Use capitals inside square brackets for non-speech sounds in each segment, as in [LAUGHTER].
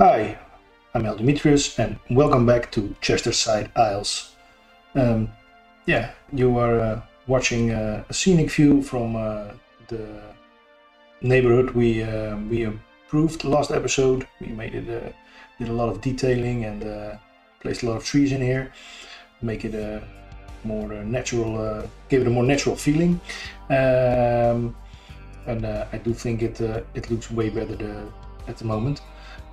Hi, I'm El Dimitrius and welcome back to Chesterside Isles. Um, yeah, you are uh, watching uh, a scenic view from uh, the neighborhood we uh, we improved last episode. We made it, uh, did a lot of detailing and uh, placed a lot of trees in here, make it a more uh, natural, uh, give it a more natural feeling. Um, and I do think it it looks way better the, at the moment.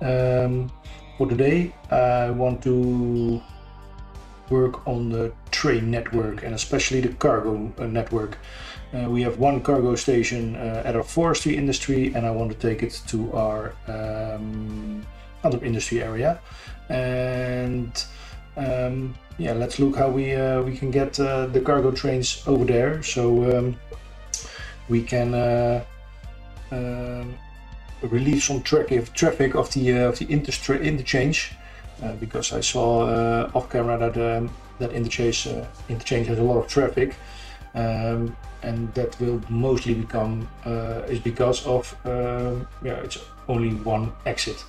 Um, for today, I want to work on the train network and especially the cargo uh, network. Uh, we have one cargo station uh, at our forestry industry, and I want to take it to our um, other industry area. And um, yeah, let's look how we uh, we can get uh, the cargo trains over there. So um, we can uh, um, relieve some traffic traffic of the uh, of the inter- interchange uh, because I saw uh, off camera that um, that interchange interchange has a lot of traffic, um, and that will mostly become uh, is because of um, yeah it's only one exit.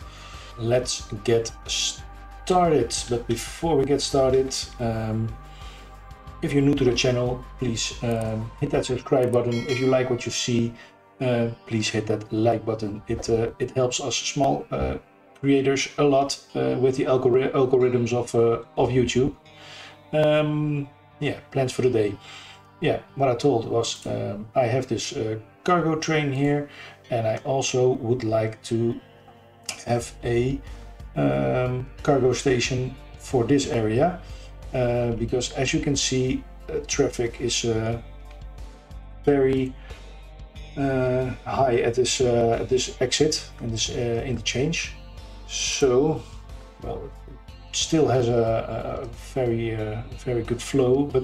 Let's get started. But before we get started. Um, if you're new to the channel, please um, hit that subscribe button. If you like what you see, please hit that like button. It uh, it helps us small uh, creators a lot with the algori- algorithms of of YouTube. Um, yeah, plans for the day. Yeah, what I told was um, I have this cargo train here, and I also would like to have a um, cargo station for this area. Uh, because as you can see, uh, traffic is uh, very high at this uh, at this exit and this uh, interchange. So, well, it still has a, a very very good flow, but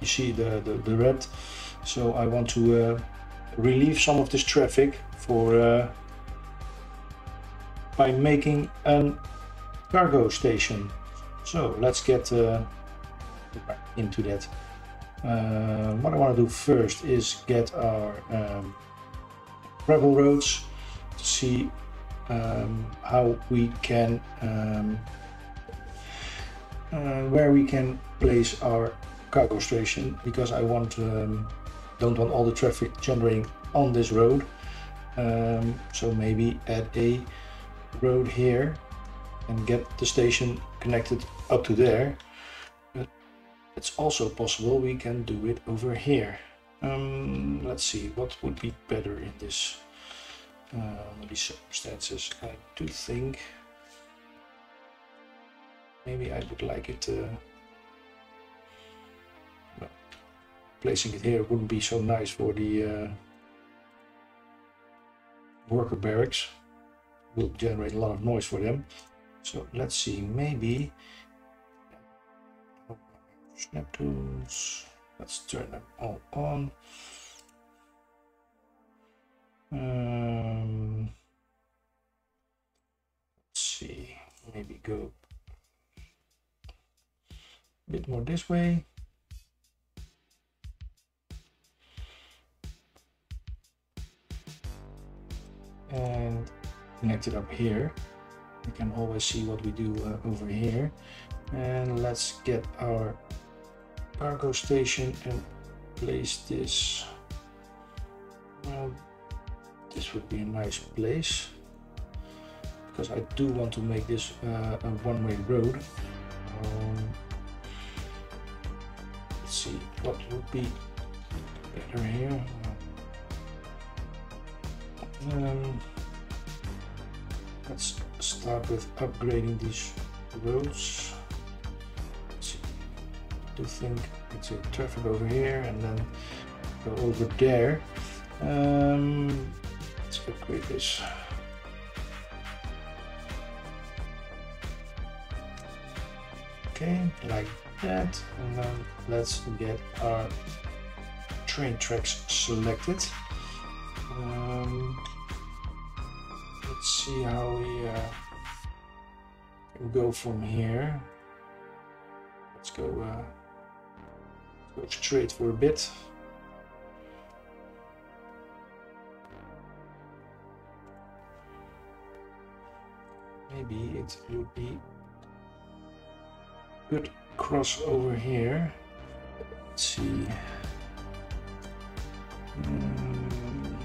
you see the, the, the red. So I want to relieve some of this traffic for by making a cargo station. So let's get into that. Uh, what I want to do first is get our um, gravel roads to see um, how we can um, uh, where we can place our cargo station because I want um, don't want all the traffic generating on this road um, so maybe add a road here and get the station connected up to there it's also possible we can do it over here. Um, let's see, what would be better in this uh, these circumstances? I do think maybe I would like it. Uh, well, placing it here wouldn't be so nice for the uh, worker barracks. Will generate a lot of noise for them. So let's see, maybe snap tools let's turn them all on. Um, let's see maybe go a bit more this way. And connect it up here. You can always see what we do uh, over here. And let's get our cargo station and place this. Well this would be a nice place because I do want to make this uh, a one-way road. Um, let's see what would be better here? Um, let's start with upgrading these roads do think it's a traffic over here and then go over there. Um, let's upgrade this. Okay, like that. And then let's get our train tracks selected. Um, let's see how we uh, go from here. Let's go. Uh, Go straight for a bit. maybe it would be good cross over here. Let's see. Mm.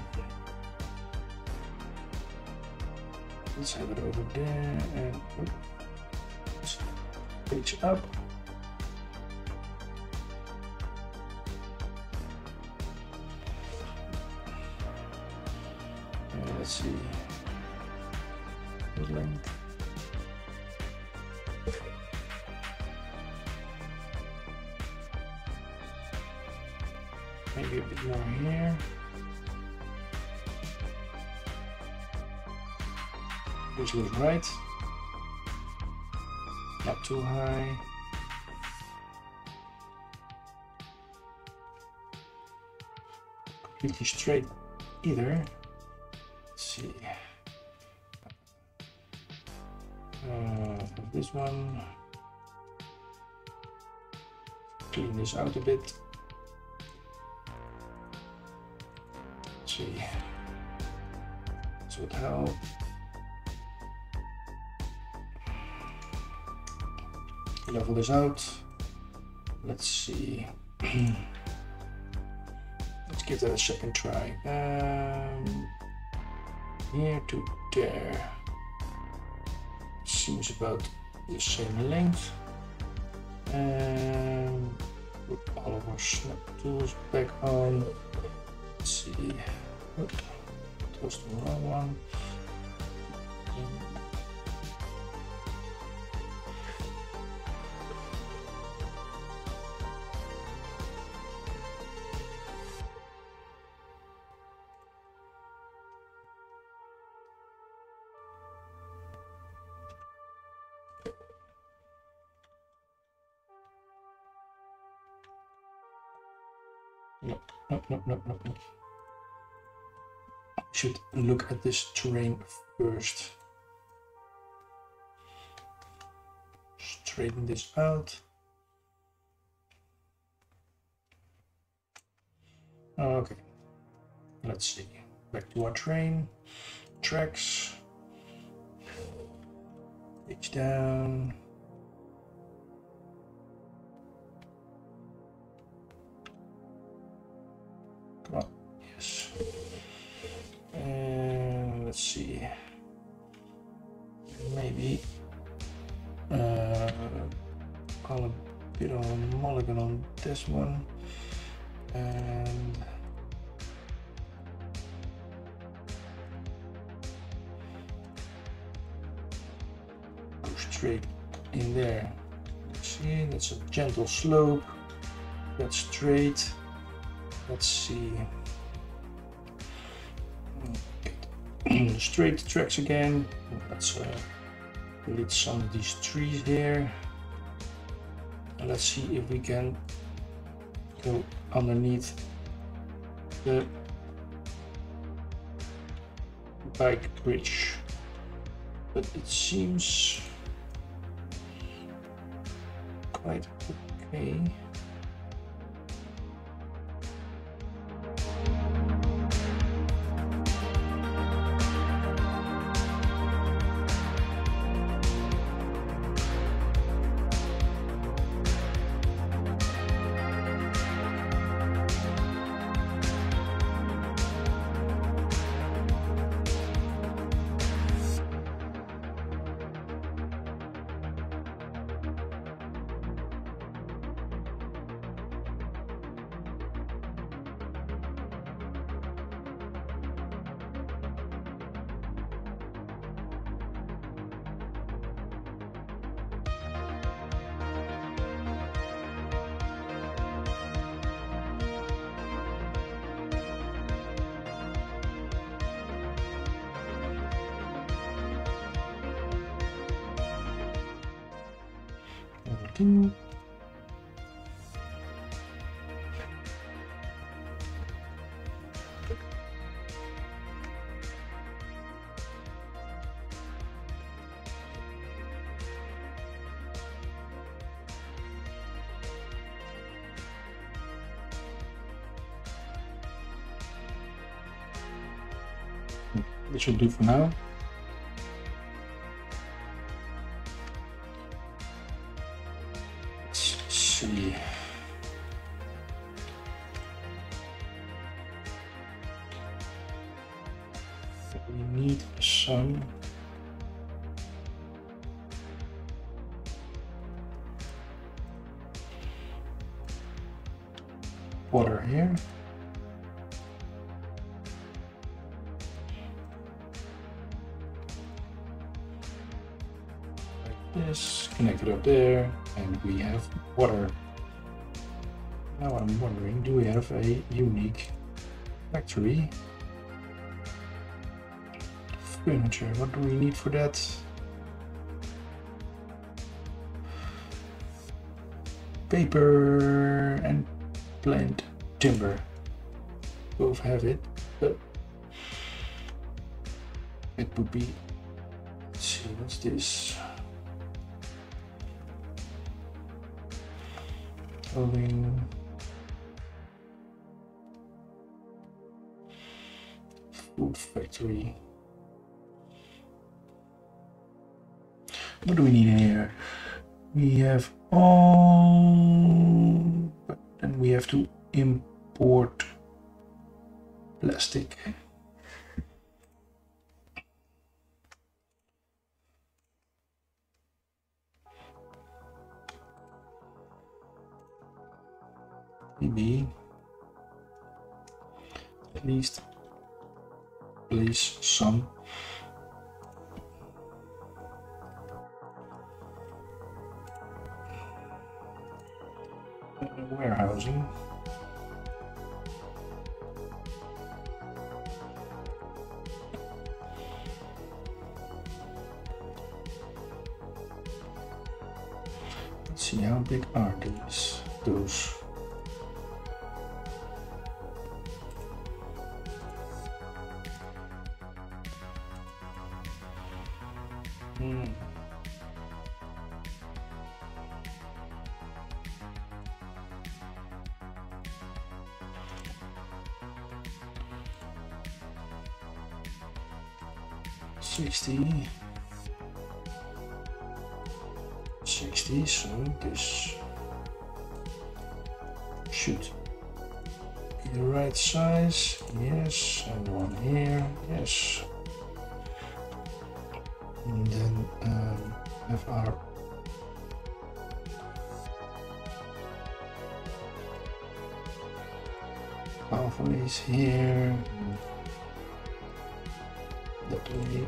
Let's have it over there and page up. See. The length. Maybe a bit more here. This looks right. Not too high. Completely straight either. See. Uh, this one. Clean this out a bit. Let's see. This would help. level this out. Let's see. Let's give that a second try. Um, here to there. Seems about the same length. And put all of our snap tools back on. Let's see. Oops, that was the wrong one. No, look at this terrain first. Straighten this out. Okay, let's see. Back to our train. Tracks. Pitch down. Let's see. Maybe uh, call a bit of a mulligan on this one. And go straight in there. See, that's a gentle slope. That's straight. Let's see. Straight tracks again. Let's uh, delete some of these trees here. And let's see if we can go underneath the bike bridge. But it seems quite okay. This should do for now. see. Factory? Furniture, what do we need for that? Paper and plant timber. Both have it, but it would be. Let's see, what's this? Clothing. Factory. What do we need in here? We have all, then we have to import plastic. Maybe at least place some warehousing. Let's see how big are these those 60. 60, so this should be the right size. Yes, and one here. Yes. And then um, have our pathways here. That.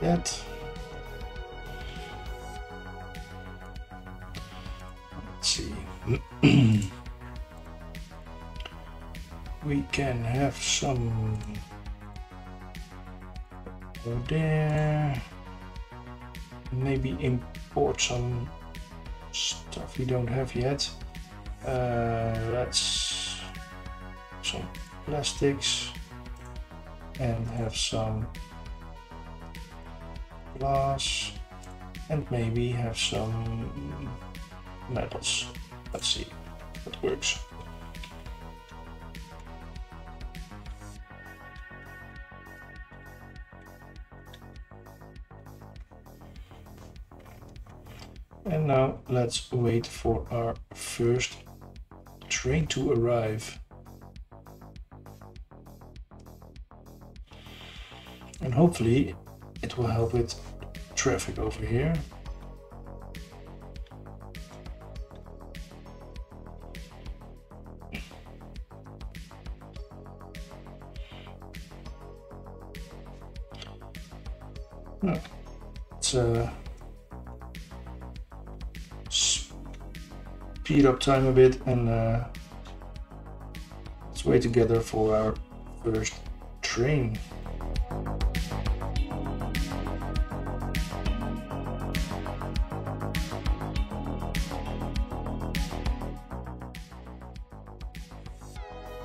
That. Let's see. [CLEARS THROAT] we can have some over there. Maybe import some stuff we don't have yet. Uh, let's some plastics and have some glass and maybe have some metals. Let's see it works. And now let's wait for our first train to arrive. And hopefully it will help with traffic over here. No, it's uh, speed up time a bit and uh, let's wait together for our first train.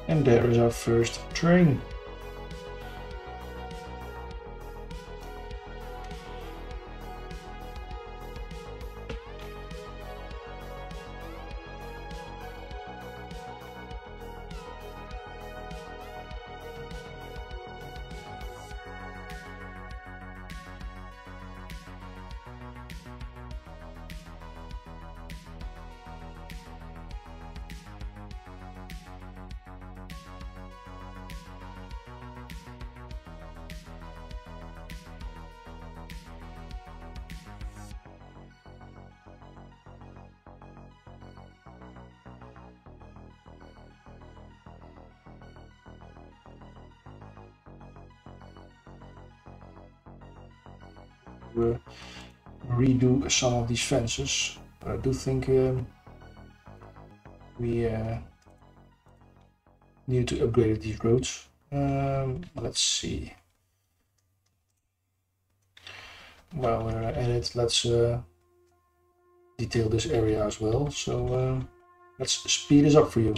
And there is our first train. Redo some of these fences. But I do think um, we uh, need to upgrade these roads. Um, let's see. While we're at it, let's uh, detail this area as well. So uh, let's speed this up for you.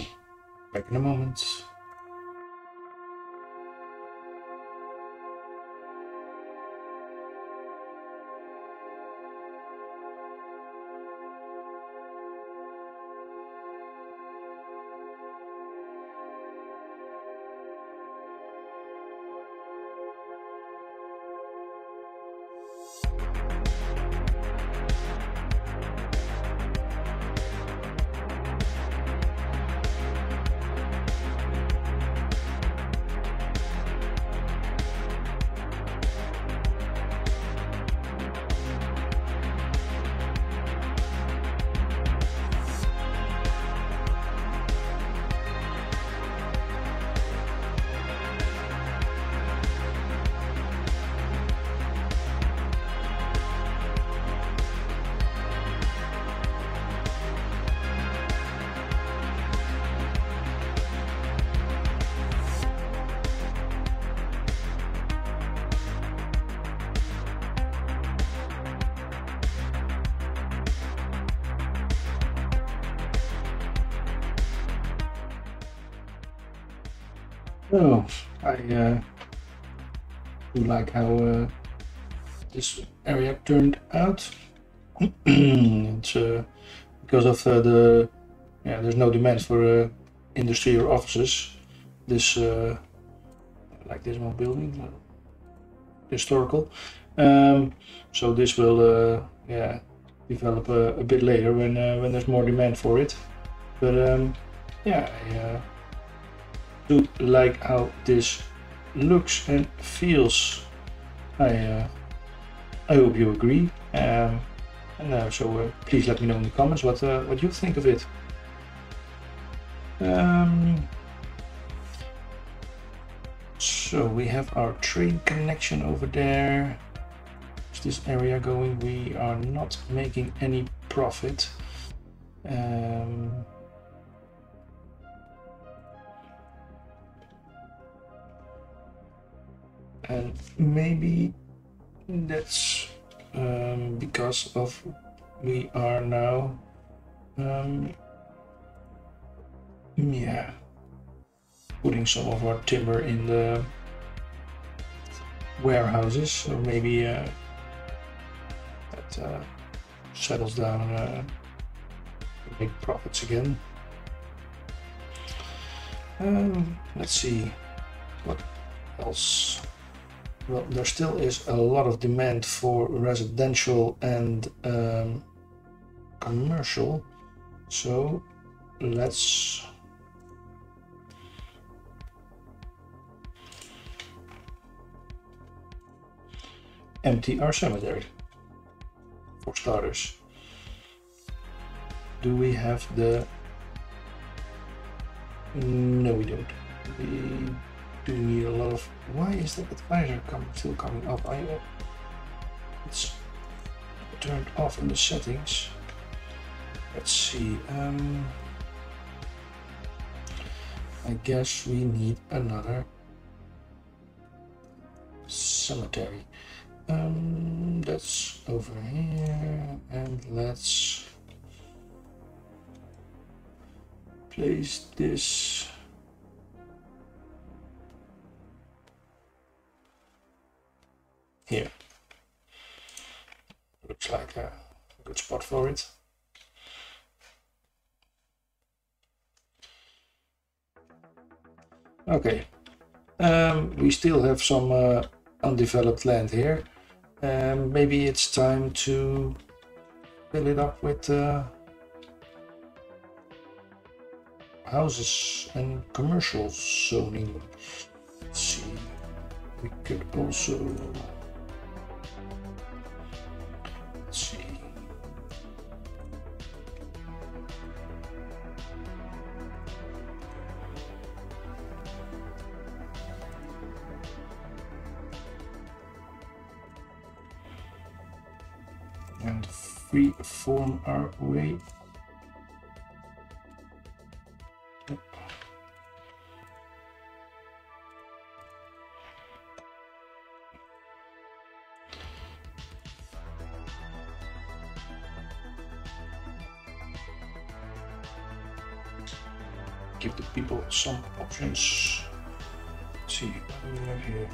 Back in a moment. Oh, I uh, do like how uh, this area turned out. [CLEARS THROAT] it's uh, because of uh, the yeah, there's no demand for uh, industry or offices. This uh, like this one building, historical. Um, so this will yeah develop a, a bit later when when there's more demand for it. But um, yeah. I, do like how this looks and feels. I uh, I hope you agree. Um, and uh, so uh, please let me know in the comments what uh, what you think of it. Um, so we have our train connection over there. Is this area going? We are not making any profit. Um, and maybe that's um, because of we are now um, yeah putting some of our timber in the warehouses. So maybe uh, that uh, settles down uh, make profits again. Um, let's see. What else well, there still is a lot of demand for residential and um, commercial. So let's empty our cemetery for starters. Do we have the... No, we don't. We do need a lot of why is the advisor come, still coming up? I it's turned off in the settings. Let's see um I guess we need another cemetery. Um that's over here and let's place this here. Looks like a good spot for it. Okay, um, we still have some uh, undeveloped land here. Um, maybe it's time to fill it up with uh, houses and commercial zoning. Let's see, we could also free form our way. Give the people some options. Let's see what we have here.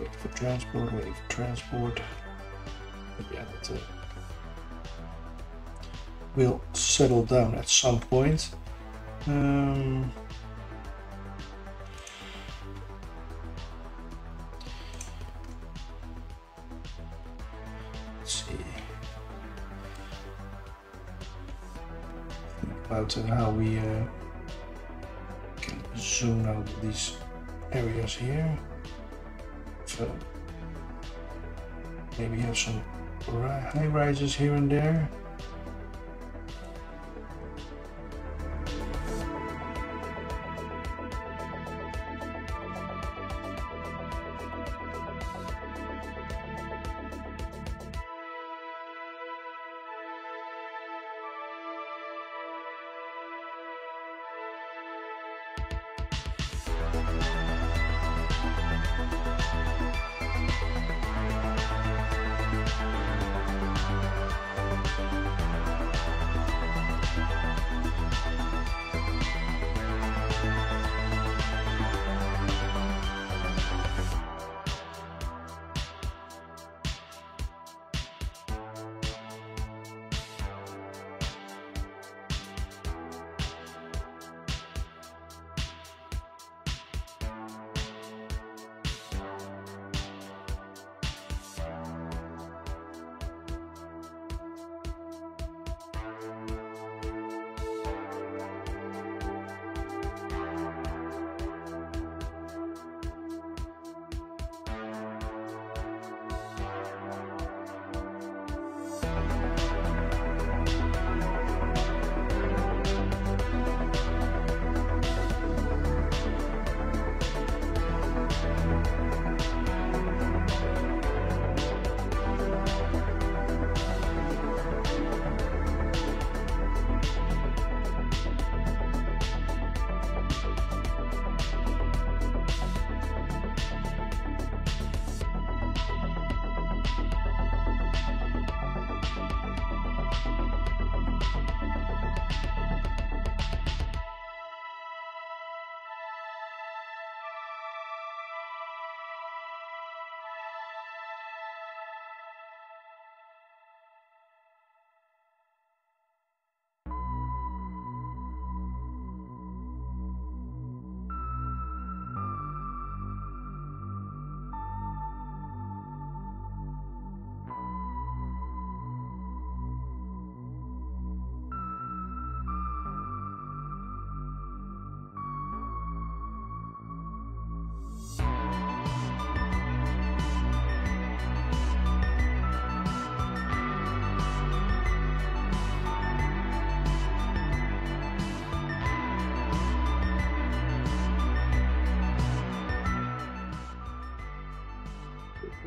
Wait for transport, wait for transport. Uh, will settle down at some point. Um, let's see. Think about how we uh, can zoom out these areas here. So maybe have some high rises here and there.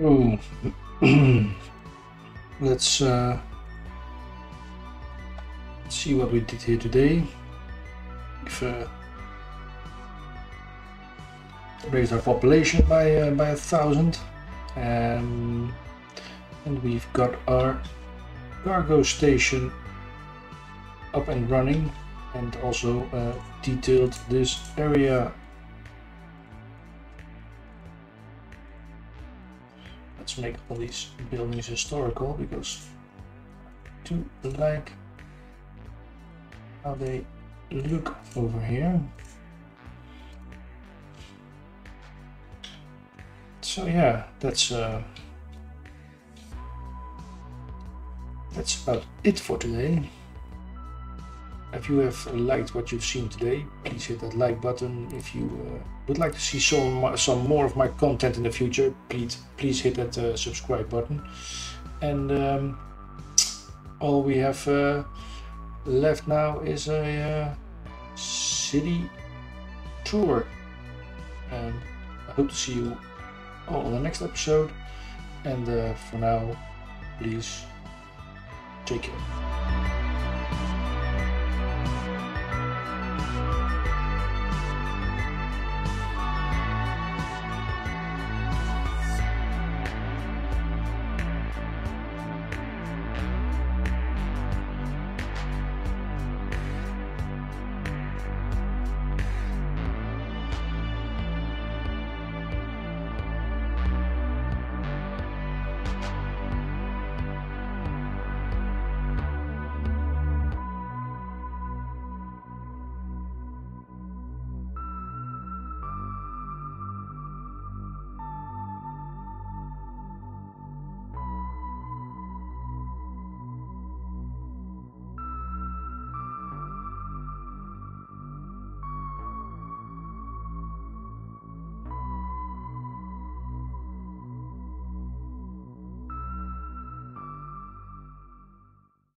Oh, [CLEARS THROAT] let's uh, see what we did here today. We've uh, raised our population by uh, by a thousand, um, and we've got our cargo station up and running, and also uh, detailed this area let's make all these buildings historical because I do like how they look over here. So yeah, that's uh, that's about it for today. If you have liked what you've seen today, please hit that like button. If you uh, would like to see some some more of my content in the future, please please hit that uh, subscribe button. And um, all we have uh, left now is a uh, city tour. And I hope to see you all on the next episode. And uh, for now, please take care.